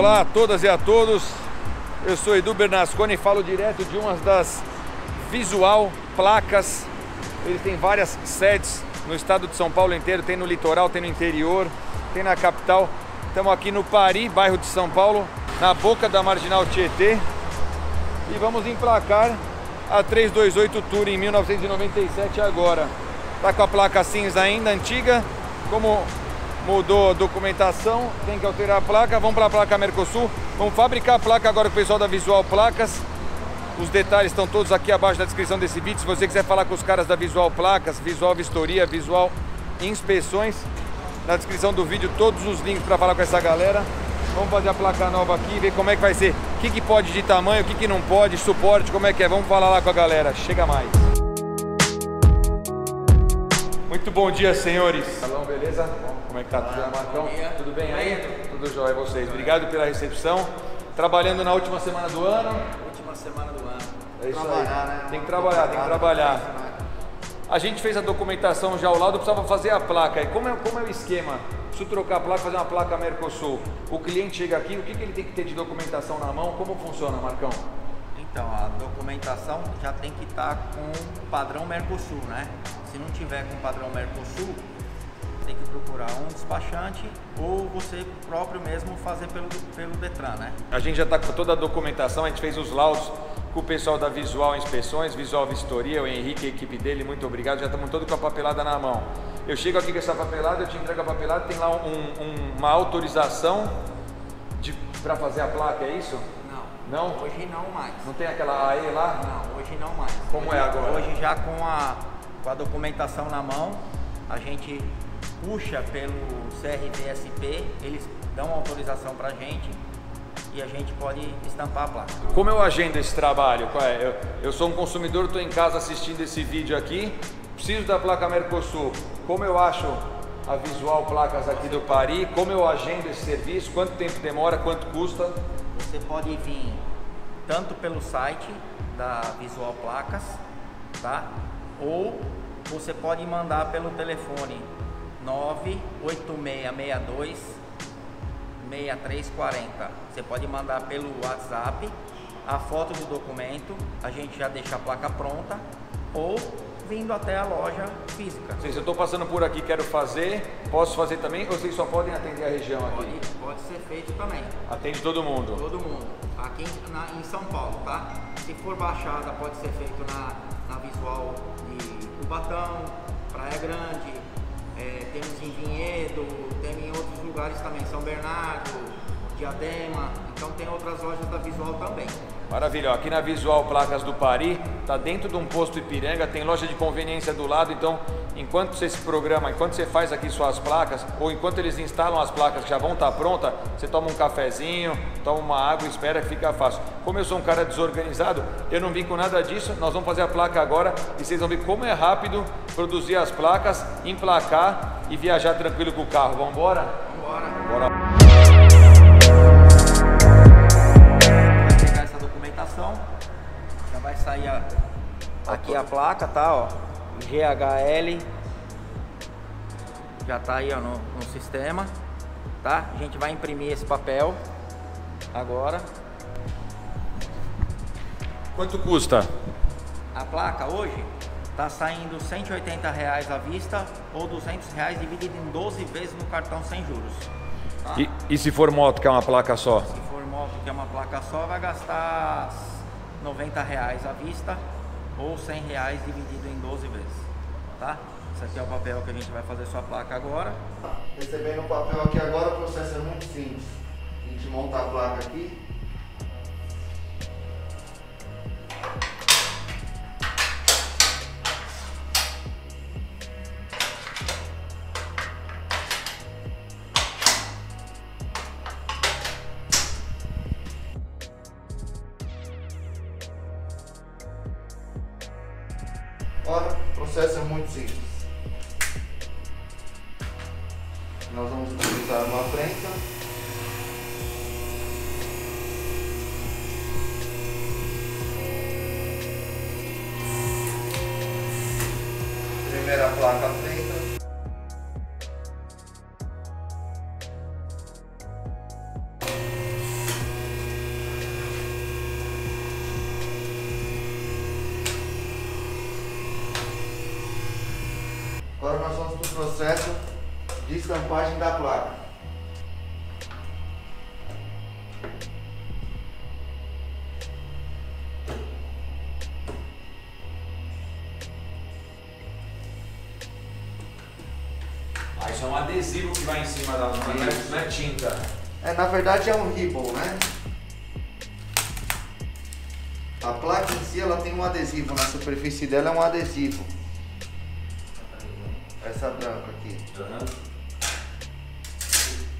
Olá a todas e a todos. Eu sou Edu Bernasconi e falo direto de uma das Visual Placas. Eles têm várias sedes no estado de São Paulo inteiro, tem no litoral, tem no interior, tem na capital. Estamos aqui no Pari, bairro de São Paulo, na boca da Marginal Tietê. E vamos emplacar a 328 Tour em 1997 agora. Tá com a placa cinza ainda, antiga. Como mudou documentação, tem que alterar a placa. Vamos para a placa Mercosul. Vamos fabricar a placa agora com o pessoal da Visual Placas. Os detalhes estão todos aqui abaixo na descrição desse vídeo. Se você quiser falar com os caras da Visual Placas, Visual Vistoria, Visual Inspeções, na descrição do vídeo todos os links para falar com essa galera. Vamos fazer a placa nova aqui, ver como é que vai ser, o que, que pode de tamanho, o que, que não pode, suporte, como é que é. Vamos falar lá com a galera. Chega mais. Muito bom dia, senhores. Salão, beleza? Como é que tá? Tudo bem, Marcão? Tudo bem aí? Tudo jóia, vocês. Obrigado pela recepção. Trabalhando na última semana do ano. Última semana do ano. É isso Trabalhar, aí. né? Tem que trabalhar, tem que trabalhar. A gente fez a documentação já ao lado, precisava fazer a placa. E como é, como é o esquema? Preciso trocar a placa, fazer uma placa Mercosul. O cliente chega aqui, o que, que ele tem que ter de documentação na mão? Como funciona, Marcão? Então, a documentação já tem que estar com o padrão Mercosul, né? Se não tiver com o padrão Mercosul, tem que procurar um despachante ou você próprio mesmo fazer pelo, pelo Detran, né? A gente já está com toda a documentação, a gente fez os laudos com o pessoal da Visual Inspeções, Visual Vistoria, o Henrique e a equipe dele, muito obrigado. Já estamos todos com a papelada na mão. Eu chego aqui com essa papelada, eu te entrego a papelada, tem lá um- um- uma autorização para fazer a placa, é isso? Não. Hoje não mais. Não tem aquela AE lá? Não, hoje não mais. Como Hoje- é agora? Hoje já com a, com a documentação na mão, a gente puxa pelo CRVSP, eles dão autorização pra gente e a gente pode estampar a placa. Como eu agendo esse trabalho? É? Eu, eu sou um consumidor, estou em casa assistindo esse vídeo aqui, preciso da placa Mercosul. Como eu acho a Visual Placas aqui do Pari? Como eu agendo esse serviço? Quanto tempo demora? Quanto custa? Você pode vir tanto pelo site da Visual Placas, tá? Ou você pode mandar pelo telefone 98662 6340. Você pode mandar pelo WhatsApp a foto do documento, a gente já deixa a placa pronta, ou vindo até a loja física. Se eu estou passando por aqui quero fazer, posso fazer também? Ou vocês só podem atender a região Pode, aqui? pode ser feito também. Atende todo mundo. Todo mundo. Aqui em, na- em São Paulo, tá? Se for baixada, pode ser feito na, na Visual de Cubatão, Praia Grande, é, temos em Vinhedo, tem em outros lugares também, São Bernardo, Diadema, então tem outras lojas da Visual também. Maravilha, ó, aqui na Visual Placas do Pari, tá dentro de um posto Ipiranga, tem loja de conveniência do lado, então enquanto você se programa, enquanto você faz aqui suas placas, ou enquanto eles instalam as placas que já vão estar prontas, você toma um cafezinho, toma uma água e espera que fica fácil. Como eu sou um cara desorganizado, eu não vim com nada disso, nós vamos fazer a placa agora e vocês vão ver como é rápido produzir as placas, emplacar e viajar tranquilo com o carro. Vamos embora? Bora. Bora. Placa, tá? Ó, GHL, já tá aí ó, no, no sistema, tá? A gente vai imprimir esse papel agora. Quanto custa? A placa hoje tá saindo 180 reais à vista ou 200 reais dividido em 12 vezes no cartão sem juros. tá? E, e se for moto, que é uma placa só? Se for moto que é uma placa só, vai gastar 90 reais à vista ou 100 reais dividido em 12 vezes, tá? Esse aqui é o papel que a gente vai fazer sua placa agora. Recebendo o papel aqui agora, o processo é muito simples. A gente monta a placa aqui. Nós vamos utilizar uma prensa. Primeira placa feita Agora nós vamos para o processo de estampagem da placa. Ah, isso é um adesivo que vai em cima da não é, não é tinta. É, na verdade é um ribbon, né? A placa em si ela tem um adesivo, na superfície dela é um adesivo. Essa branca aqui.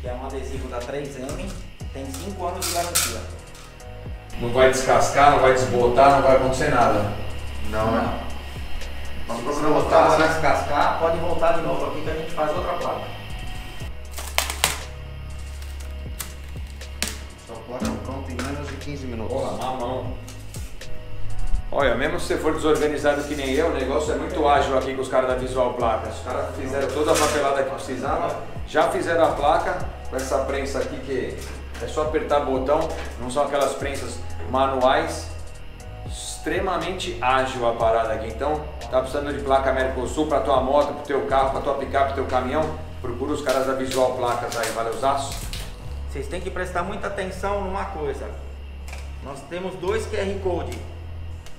Que é um adesivo da 3M, tem 5 anos de garantia. Não vai descascar, não vai desbotar, não vai acontecer nada. Não, né? Se você procurar voltar botar, né? descascar, pode voltar de novo aqui que a gente faz outra placa. Sua placa pronta em menos de 15 minutos. Porra, mamão. Olha, mesmo se você for desorganizado que nem eu, o negócio é muito ágil aqui com os caras da Visual Placas. Os caras fizeram toda a papelada que precisava, já fizeram a placa com essa prensa aqui que é só apertar botão, não são aquelas prensas manuais. Extremamente ágil a parada aqui. Então, tá precisando de placa Mercosul para tua moto, pro teu carro, para tua picape, teu caminhão? Procura os caras da Visual Placas aí, valeu os aços. Vocês têm que prestar muita atenção numa coisa. Nós temos dois QR Code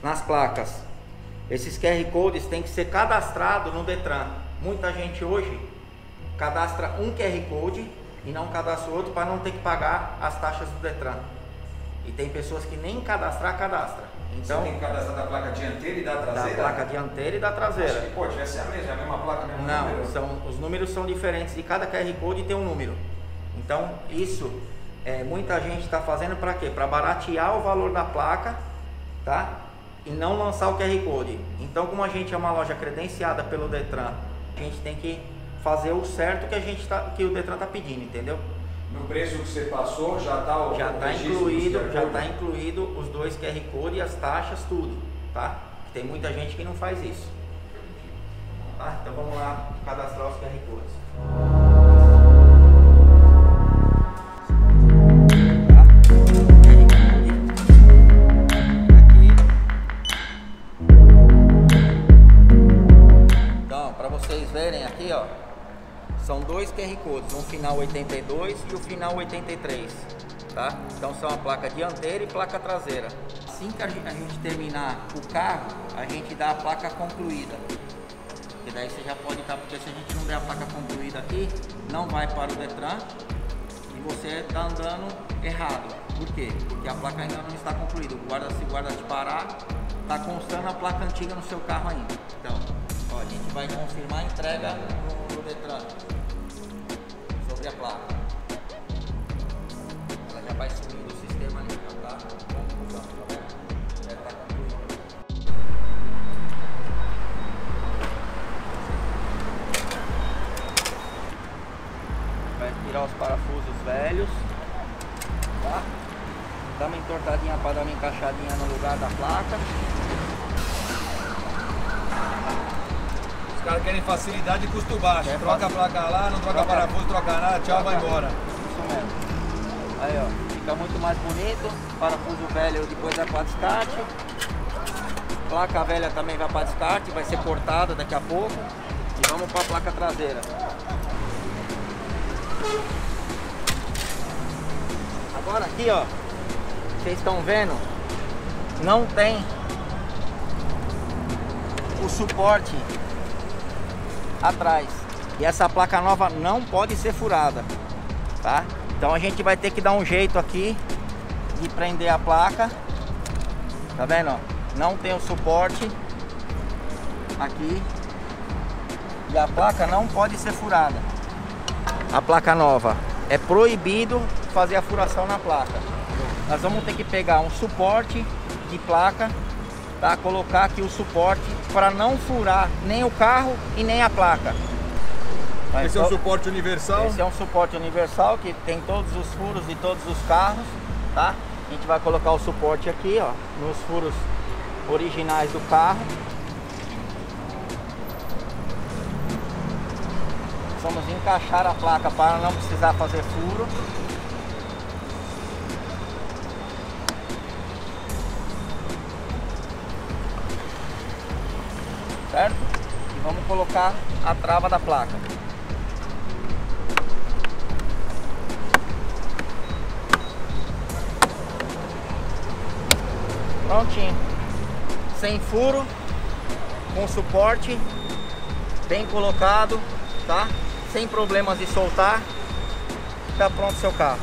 nas placas. Esses QR Codes têm que ser cadastrados no Detran. Muita gente hoje cadastra um QR Code e não cadastra outro para não ter que pagar as taxas do Detran. E tem pessoas que nem cadastrar, cadastra. Então, Então, tem que cadastrar da placa dianteira e da da traseira? placa dianteira e da traseira. Acho que, pô, tivesse a mesma, a mesma placa, mesmo Não, número. são, os números são diferentes e cada QR Code tem um número. Então, isso é, muita gente está fazendo para quê? Para baratear o valor da placa, tá? E não lançar o QR Code. Então, como a gente é uma loja credenciada pelo Detran, a gente tem que fazer o certo que a gente tá, que o Detran está pedindo, entendeu? No preço que você passou, já está o Já está registro incluído, do já tá Code? incluído os dois QR Code e as taxas, tudo, tá? Tem muita gente que não faz isso. Tá? Então vamos lá cadastrar os QR Codes. QR Codes, um final 82 e o final 83, tá? Então são a placa dianteira e placa traseira. Assim que a gen- a gente terminar o carro, a gente dá a placa concluída. E daí você já pode estar, porque se a gente não der a placa concluída aqui, não vai para o Detran e você está andando errado. Por quê? Porque a placa ainda não está concluída. O guarda, se guarda te parar, está constando a placa antiga no seu carro ainda. Então, ó, a gente vai confirmar a entrega no, no Detran sobre a placa. Querem facilidade e custo baixo. Quer troca a placa lá, não troca Troca. parafuso, troca nada, tchau, vai embora. Isso mesmo. Aí ó, fica muito mais bonito. Parafuso velho depois vai para descarte. Placa velha também vai para descarte, vai ser cortada daqui a pouco. E vamos para a placa traseira. Agora aqui ó, vocês estão vendo, não tem o suporte atrás. E essa placa nova não pode ser furada, tá? Então a gente vai ter que dar um jeito aqui de prender a placa. Tá vendo? Não tem o suporte aqui. E a placa não pode ser furada. A placa nova é proibido fazer a furação na placa. Nós vamos ter que pegar um suporte de placa, tá? Colocar aqui o suporte para não furar nem o carro e nem a placa. Esse é um então- suporte universal. esse é um suporte universal que tem todos os furos de todos os carros, tá? A gente vai colocar o suporte aqui, ó, nos furos originais do carro. Vamos encaixar a placa para não precisar fazer furo. Vamos colocar a trava da placa. Prontinho. Sem furo, com suporte, bem colocado, tá? Sem problemas de soltar. Tá pronto seu carro.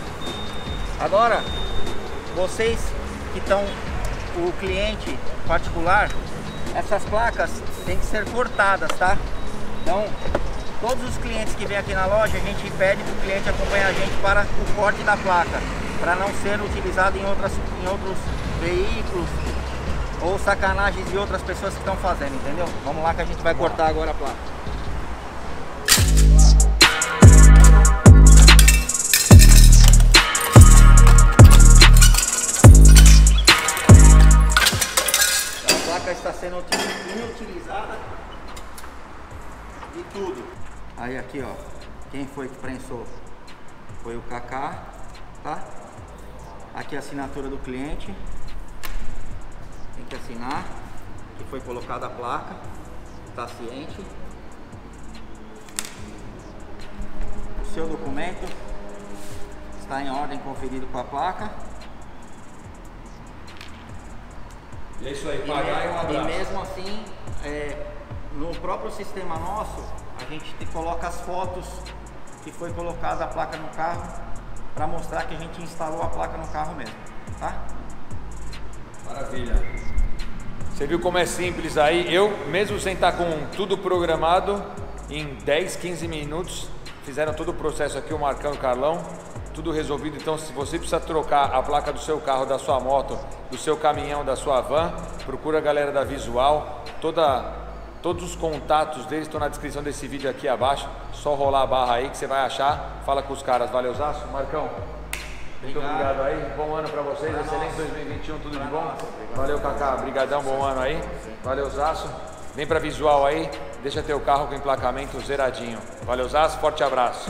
Agora, vocês que estão, o cliente particular, essas placas têm que ser cortadas, tá? Então, todos os clientes que vêm aqui na loja, a gente pede para o cliente acompanhar a gente para o corte da placa, para não ser utilizado em, outras, em outros veículos ou sacanagens de outras pessoas que estão fazendo, entendeu? Vamos lá que a gente vai cortar agora a placa. está sendo inutilizada de tudo. Aí aqui ó, quem foi que prensou? Foi o Kaká, tá? Aqui a assinatura do cliente. Tem que assinar que foi colocada a placa, tá ciente. O seu documento está em ordem conferido com a placa. E é isso aí, pagar e, um abraço. E mesmo assim, é, no próprio sistema nosso, a gente coloca as fotos que foi colocada a placa no carro para mostrar que a gente instalou a placa no carro mesmo, tá? Maravilha. Você viu como é simples aí? Eu, mesmo sem estar com tudo programado, em 10, 15 minutos, fizeram todo o processo aqui, o Marcão e o Carlão tudo resolvido. Então, se você precisa trocar a placa do seu carro, da sua moto, do seu caminhão, da sua van, procura a galera da Visual. Toda, todos os contatos deles estão na descrição desse vídeo aqui abaixo. Só rolar a barra aí que você vai achar. Fala com os caras. Valeu, Zaço. Marcão. Muito obrigado, aí. Bom ano para vocês. Pra Excelente 2021. Tudo pra de bom. Nossa, Valeu, Cacá. Obrigadão. Bom ano aí. Valeu, Zaço. Vem para Visual aí. Deixa teu carro com emplacamento zeradinho. Valeu, Zaço. Forte abraço.